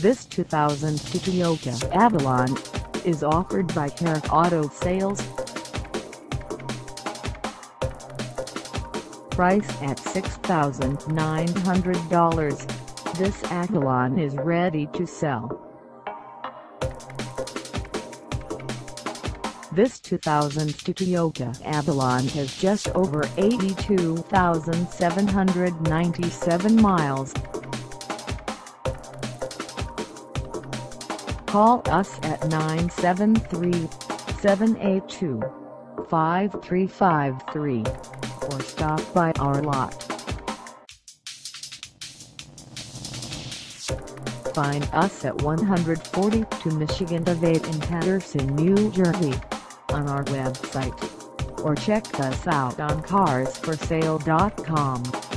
This 2002 Toyota Avalon is offered by Harrek Auto Sales. Price at $6,900. This Avalon is ready to sell. This 2002 Toyota Avalon has just over 82,797 miles. Call us at 973-782-5353 or stop by our lot. Find us at 142 Michigan Ave in Paterson, New Jersey on our website or check us out on carsforsale.com.